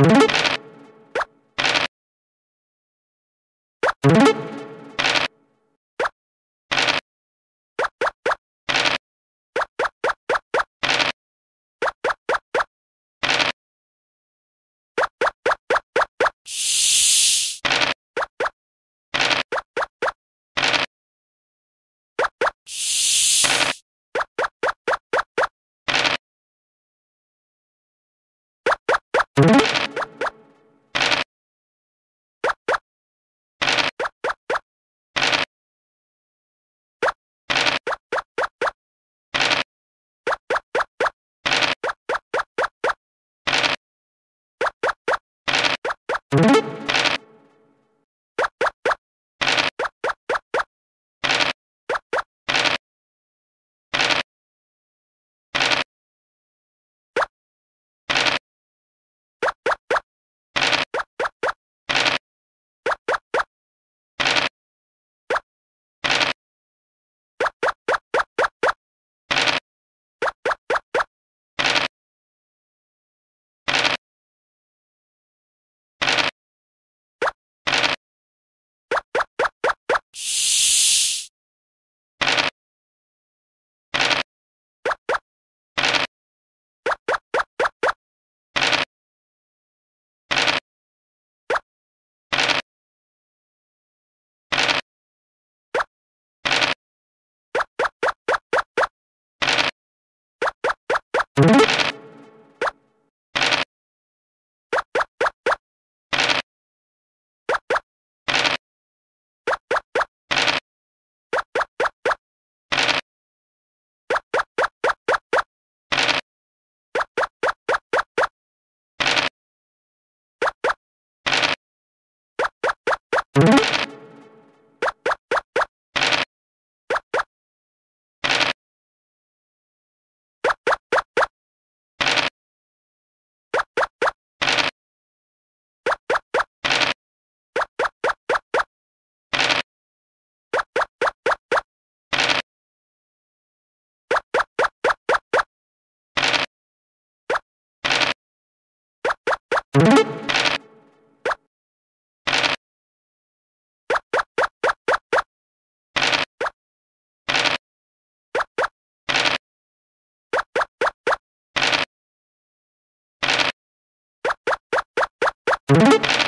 you you. you.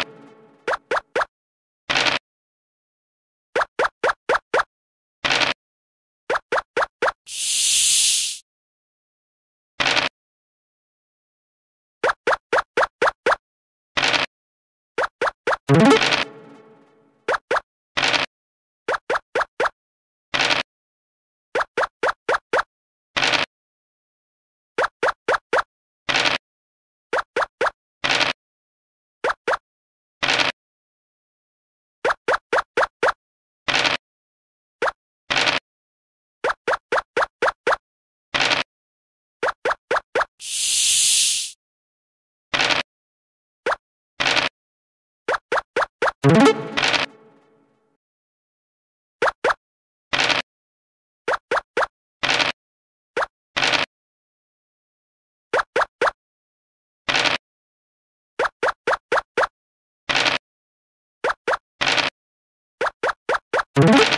you.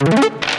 You.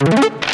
you.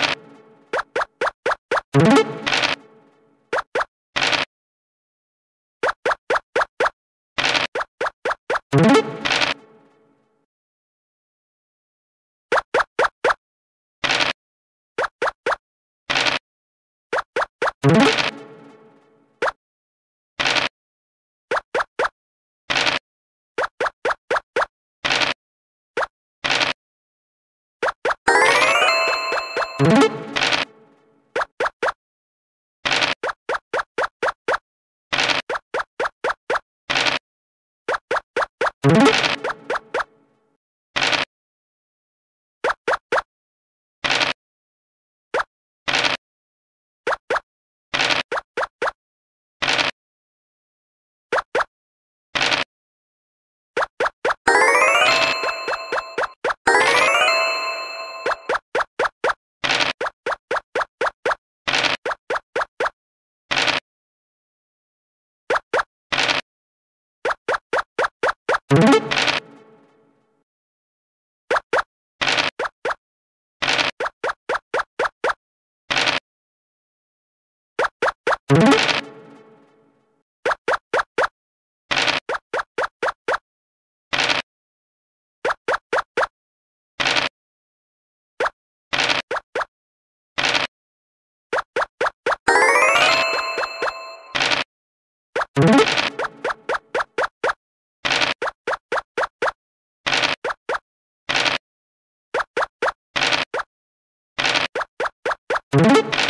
Mm-hmm. you. You